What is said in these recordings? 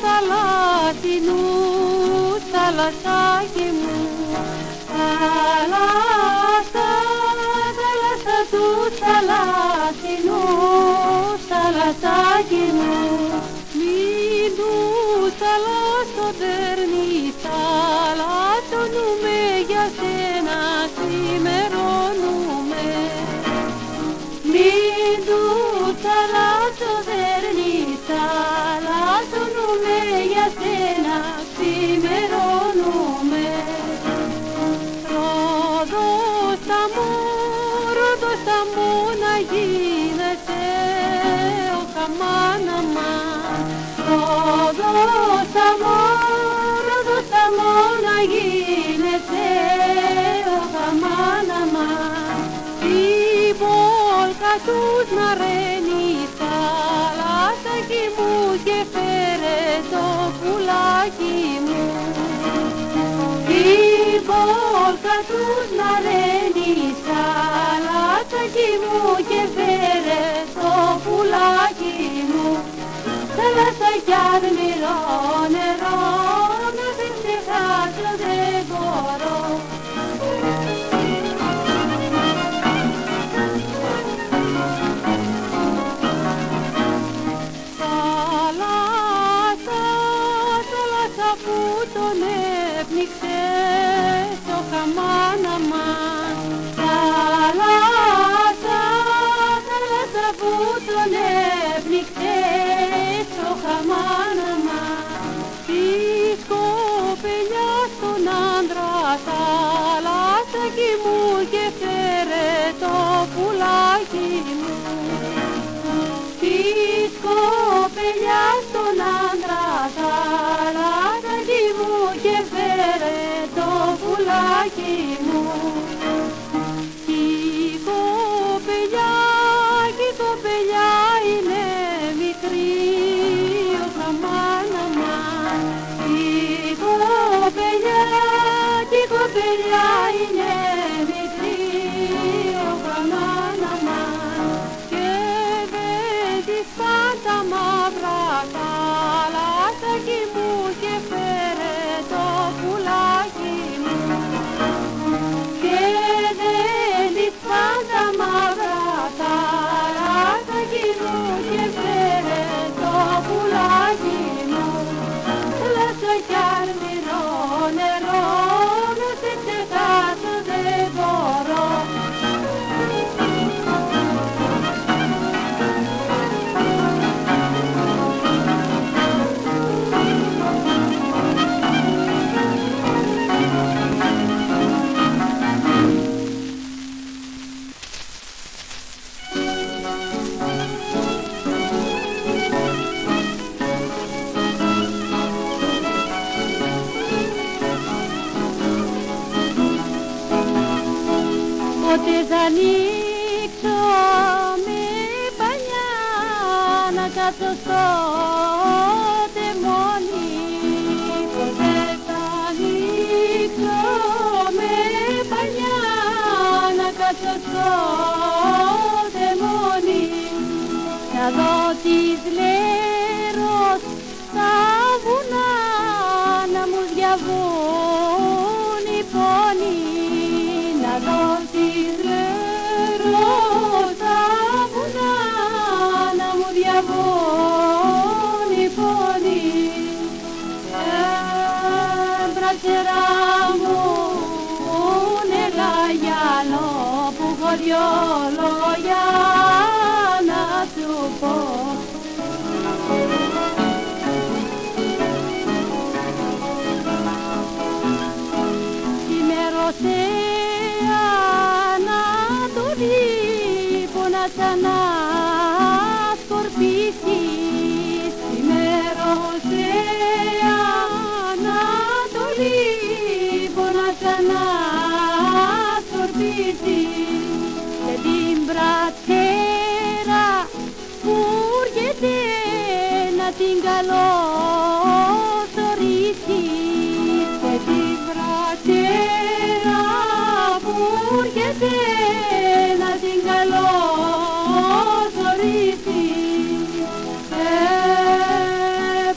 Salatinu, salatagi mu, salatinu. Για σένα σημερώνουμε βόλκα τους να ρένει θάλασσακι μου και φέρε το πουλάκι μου. Η βόλκα τους να ρένει θάλασσακι μου και φέρε το πουλάκι μου. Θάλασσα κι αδμυρό νερό πουλάκι δεν θα ανοίξω με πανιά να κάτσω στο τεμόνι Πότε θα ανοίξω με πανιά να κάτσω στο τεμόνι να δω τις λέρος στα βουνά να μου διαβούν οι πόνοι. Να δω τις δυο λόγια να σου πω. Σημερώσέ Ανατολή που να ξανά σκορπίσεις Σημερώσέ Ανατολή που να ξανά σκορπίσεις και πατέρα που έρχεται να την καλωσορίσει. Και την βρατέρα που έρχεται να την καλωσορίσει. Ε,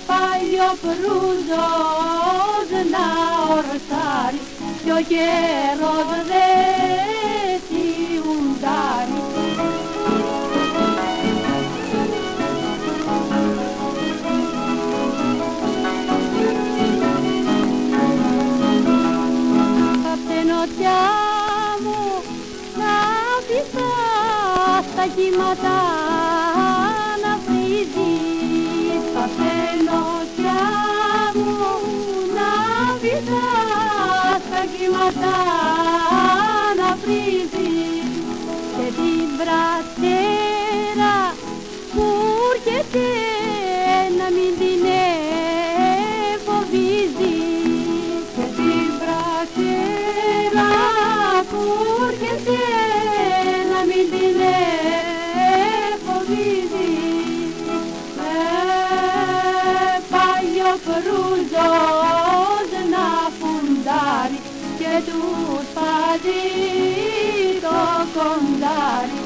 παλιό προύζος να ορθάρεις κι ο καιρός δεν στα κύματα να βρίζεις Απ' την νοτιά μου να πεις στα κύματα να βρίζεις και την πραστέρα πάει ο κρούζος να φουντάρει και του σπάζει το κοντάρι